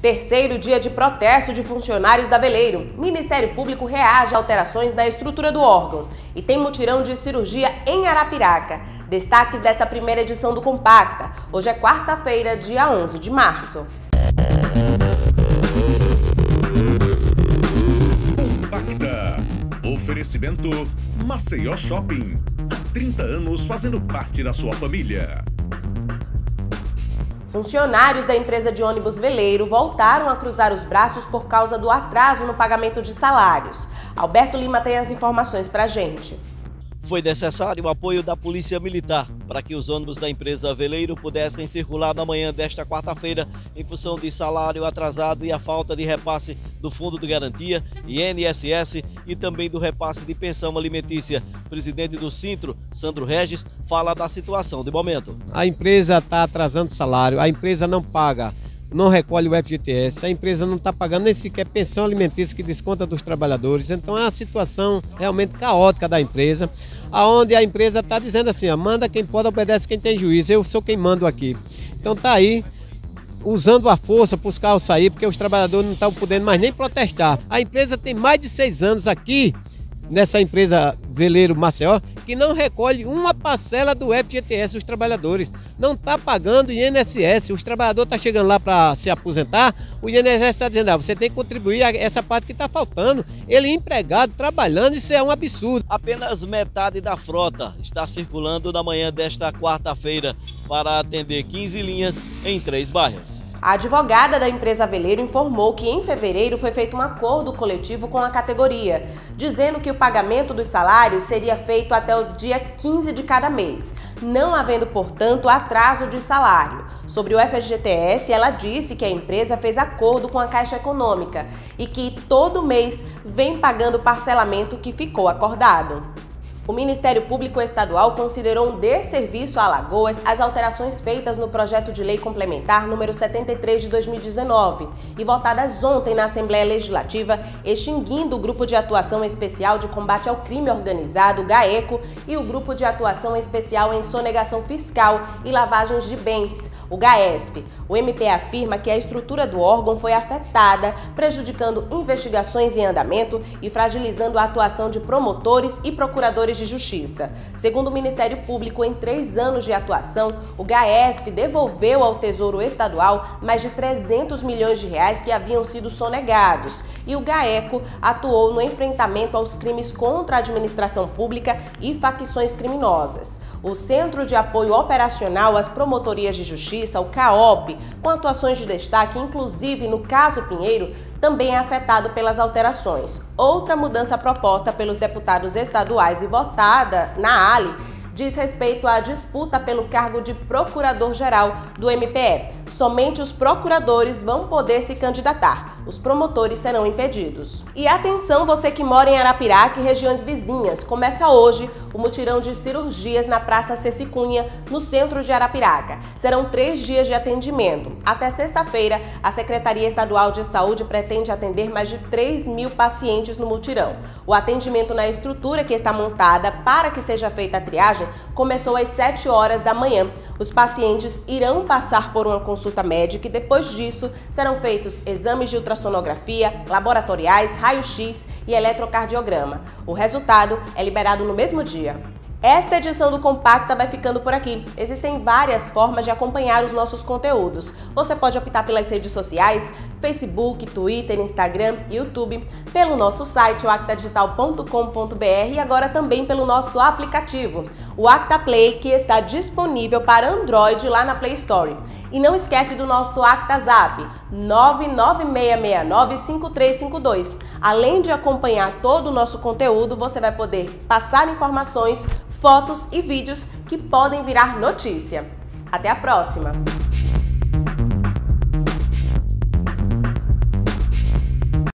Terceiro dia de protesto de funcionários da Veleiro. Ministério Público reage a alterações na estrutura do órgão e tem mutirão de cirurgia em Arapiraca. Destaques desta primeira edição do Compacta. Hoje é quarta-feira, dia 11 de março. Compacta. Oferecimento Maceió Shopping. Há 30 anos fazendo parte da sua família. Funcionários da empresa de ônibus Veleiro voltaram a cruzar os braços por causa do atraso no pagamento de salários. Alberto Lima tem as informações para gente. Foi necessário o apoio da Polícia Militar para que os ônibus da empresa Veleiro pudessem circular na manhã desta quarta-feira em função de salário atrasado e a falta de repasse do Fundo de Garantia, INSS e também do repasse de pensão alimentícia. O presidente do Sintro, Sandro Regis, fala da situação de momento. A empresa está atrasando salário, a empresa não paga não recolhe o FGTS, a empresa não está pagando nem sequer pensão alimentícia que desconta dos trabalhadores. Então é uma situação realmente caótica da empresa aonde a empresa está dizendo assim, ó, manda quem pode, obedece quem tem juízo, eu sou quem mando aqui. Então tá aí, usando a força para os carros sair, porque os trabalhadores não estão podendo mais nem protestar. A empresa tem mais de seis anos aqui, nessa empresa Veleiro Maceió, que não recolhe uma parcela do FGTS dos trabalhadores. Não está pagando INSS. Os trabalhadores estão tá chegando lá para se aposentar, o INSS está dizendo, ah, você tem que contribuir a essa parte que está faltando. Ele empregado, trabalhando, isso é um absurdo. Apenas metade da frota está circulando na manhã desta quarta-feira para atender 15 linhas em três bairros. A advogada da empresa Veleiro informou que em fevereiro foi feito um acordo coletivo com a categoria, dizendo que o pagamento dos salários seria feito até o dia 15 de cada mês, não havendo, portanto, atraso de salário. Sobre o FGTS, ela disse que a empresa fez acordo com a Caixa Econômica e que todo mês vem pagando o parcelamento que ficou acordado. O Ministério Público Estadual considerou um desserviço a Alagoas as alterações feitas no projeto de lei complementar número 73 de 2019 e votadas ontem na Assembleia Legislativa, extinguindo o Grupo de Atuação Especial de Combate ao Crime Organizado, GAECO, e o Grupo de Atuação Especial em Sonegação Fiscal e Lavagens de Bens, o GAESP. O MP afirma que a estrutura do órgão foi afetada, prejudicando investigações em andamento e fragilizando a atuação de promotores e procuradores de justiça. Segundo o Ministério Público, em três anos de atuação, o GAESP devolveu ao Tesouro Estadual mais de 300 milhões de reais que haviam sido sonegados. E o GAECO atuou no enfrentamento aos crimes contra a administração pública e facções criminosas o Centro de Apoio Operacional às Promotorias de Justiça, o CAOP, com atuações de destaque, inclusive no caso Pinheiro, também é afetado pelas alterações. Outra mudança proposta pelos deputados estaduais e votada na ALI diz respeito à disputa pelo cargo de procurador-geral do MPE. Somente os procuradores vão poder se candidatar. Os promotores serão impedidos. E atenção, você que mora em Arapiraca e regiões vizinhas. Começa hoje o mutirão de cirurgias na Praça Cecicunha, no centro de Arapiraca. Serão três dias de atendimento. Até sexta-feira, a Secretaria Estadual de Saúde pretende atender mais de 3 mil pacientes no mutirão. O atendimento na estrutura que está montada para que seja feita a triagem começou às 7 horas da manhã. Os pacientes irão passar por uma consulta médica e depois disso serão feitos exames de ultrassonografia, laboratoriais, raio-x e eletrocardiograma. O resultado é liberado no mesmo dia. Esta edição do Compacta vai ficando por aqui. Existem várias formas de acompanhar os nossos conteúdos. Você pode optar pelas redes sociais, Facebook, Twitter, Instagram, YouTube, pelo nosso site, o actadigital.com.br e agora também pelo nosso aplicativo, o Acta Play, que está disponível para Android lá na Play Store. E não esquece do nosso Acta Zap 996695352. Além de acompanhar todo o nosso conteúdo, você vai poder passar informações fotos e vídeos que podem virar notícia. Até a próxima!